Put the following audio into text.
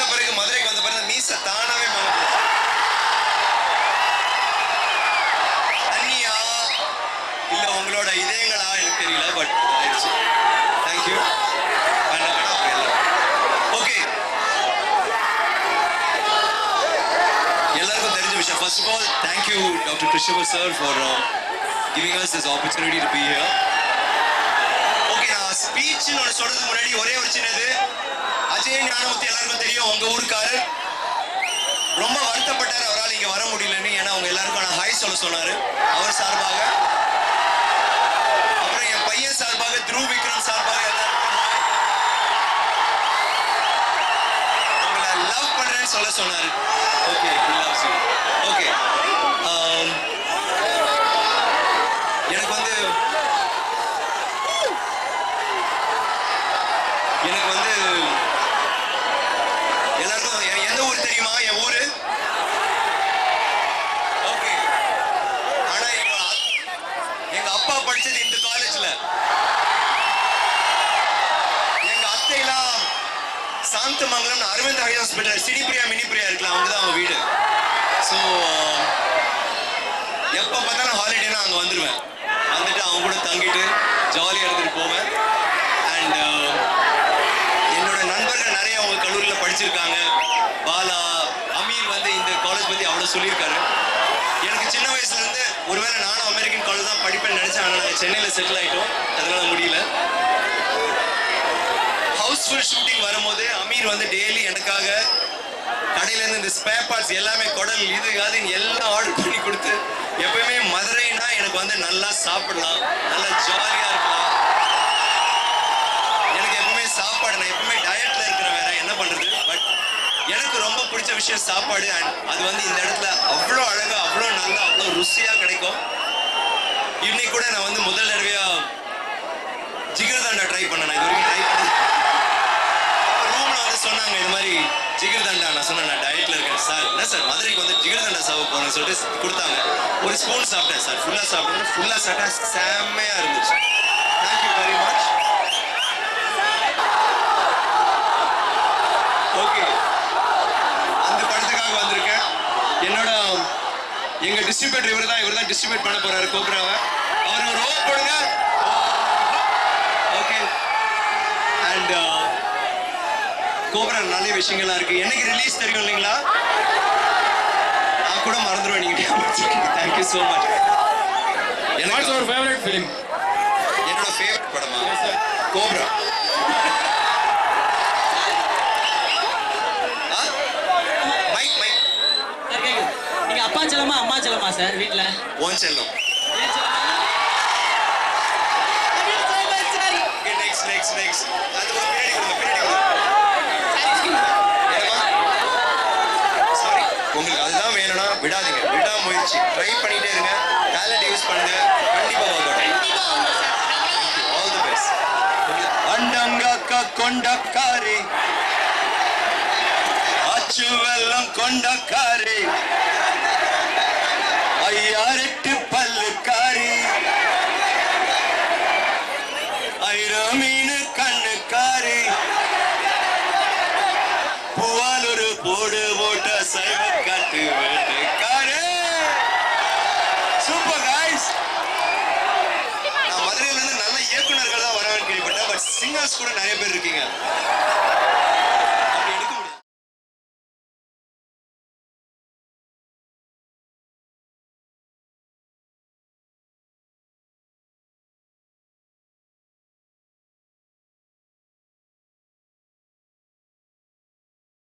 வந்த பிறகு மதுரைக்கு வந்த பிறகு மீச தானாவே தண்ணியா? இல்ல உங்களோட இதயங்களா? எனக்கு தெரியல பட் ஆயிடுச்சு. தேங்க்யூ ஓகே எல்லாருக்கும் தெரிஞ்ச விஷயம். First of all thank you doctor Krishnavar sir for giving us this opportunity to be here okay நான் ஸ்பீச்னு ஒன்று சொல்றதுக்கு முன்னாடி அஜய் எல்லாருக்கும் தெரியும். உங்க ஊருக்காரர் ரொம்ப வருத்தப்பட்டார். அவரால் இங்க வர முடியலன்னு. ஏன்னா அவங்க எல்லாருக்கும் நான் ஹாய் சொல்ல சொன்னாரு. அவர் சார்பாக. அப்புறம் என் பையன் சார்பாக த்ரூ விக்ரம் சார்பாக எல்லாருக்கும் உங்களை லவ் பண்றேன்னு சொல்ல சொன்னாரு. ஓகே ஓகே எனக்கு வந்து எனக்கு வந்து எல்லாருக்கும் எ- எந்த ஊர் தெரியுமா? என் ஊரு? ஓகே ஆனா எங்க எங்க அப்பா படிச்சது இந்த காலேஜ்ல எங்க அத்தைலாம் சாந்தமங்கலம் அரவிந்த் ஹை ஹாஸ்பிட்டல் மினி பிரியா இருக்கலாம். அவங்க தான் அவங்க வீடு. ஸோ எப்போ பார்த்தாலும் ஹாலிடேனா அங்கே வந்துடுவேன் வந்துட்டு அவங்க கூட தங்கிட்டு ஜாலியாக இருந்துட்டு போவேன் அண்ட் என்னோட நண்பர்கள் நிறைய அவங்க கல்லூரியில் படிச்சிருக்காங்க பாலா அமீர் வந்து இந்த சொல்லியிருக்காரு. எனக்கு சின்ன வயசுலேருந்து ஒருவேளை நானும் அமெரிக்கன் காலேஜ் தான் படிப்பேன்னு நினச்சேன் ஆனால் நாங்கள் சென்னையில் செட்டில் ஆகிட்டோம் அதனால முடியல. ஹவுஸ்ஃபுல் ஷூட்டிங் வரும்போது அமீர் வந்து டெய்லி எனக்காக கடையிலேருந்து இந்த ஸ்பேர் பார்ட்ஸ் எல்லாமே குடல் இது அதுன்னு எல்லாம் ஆர்டர் பண்ணி கொடுத்து எப்பயுமே மதுரைனா எனக்கு வந்து நல்லா சாப்பிடலாம் நல்லா ஜாலியாக இருக்கலாம் எனக்கு எப்பவுமே சாப்பாடு நான் எப்பவுமே டயட்ல இருக்கிற வேற என்ன பண்றது பட் எனக்கு ரொம்ப பிடிச்ச விஷயம் சாப்பாடு அண்ட் அது வந்து இந்த இடத்துல அவ்வளோ அழகா அவ்வளோ நல்லா அவ்வளோ ருசியா கிடைக்கும். இன்னைக்கு கூட நான் வந்து முதல் தடவையா ஜிகிர்தாண்டா ட்ரை பண்ணேன். நான் இது வரைக்கும் ட்ரை பண்ணி ரூம்ல வந்து சொன்னாங்க இது மாதிரி ஜிகிர்தாண்டா நான் சொன்னேன் நான் டயட்ல இருக்கேன். சார் என்ன சார் மதுரைக்கு வந்து ஜிகிர்தாண்டா சாப்பிட போகணும்னு சொல்லிட்டு கொடுத்தாங்க. ஒரு ஸ்பூன் சாப்பிட்டேன் சார். ஃபுல்லா சாப்பிட்டேன். ஃபுல்லா சாப்பிட்டேன் செம்மையா இருந்துச்சு தேங்க்யூ வெரி மச் ஓகே அந்த படத்துக்காக வந்திருக்கேன் என்னோட எங்க டிஸ்ட்ரிபியூட்டர் இவர் தான் இவர் தான் டிஸ்ட்ரிபியூட் பண்ண போறாரு கோப்ராவை. அவர் ஒரு ஓ போடுங்க ஓகே அண்ட் கோபரா நிறைய விஷயங்கள்லாம் இருக்கு. என்னைக்கு ரிலீஸ் தெரியும் இல்லைங்களா? நான் கூட மறந்துடுவேன் நீங்க தேங்க்யூ ஸோ மச்? என்னோட ஃபேவரட் படமா? கோப்ரா மைக் மைக் சார் கேக்குது நீங்க அப்பா செல்லமா அம்மா செல்லமா சார் வீட்ல. ஓன் செல்லம். நெக்ஸ்ட் நெக்ஸ்ட் நெக்ஸ்ட் அது ஒரு பின்னாடி கொடுங்க பின்னாடி கொடுங்க. சாரி உங்களுக்கு அதுதான் வேணும்னா விடாதீங்க. விடாமுயற்சி. ட்ரை பண்ணிட்டே இருங்க. டேலண்ட் யூஸ் பண்ணுங்க. கண்டிப்பா வரும் ஆல் தி பெஸ்ட் அண்டங்காக்க கொண்டக்காரி. அச்சு வெள்ளம் கொண்டக்காரி. போடு போட்ட சைவ காட்டு வேட்டைக்காரே. சூப்பர் காய்ஸ் நான் மதுரையில இருந்து நல்ல இயக்குநர்கள் தான் வரவேன் கேள்விப்பட்டேன் பட் சிங்கர்ஸ் கூட நிறைய பேர் இருக்கீங்க.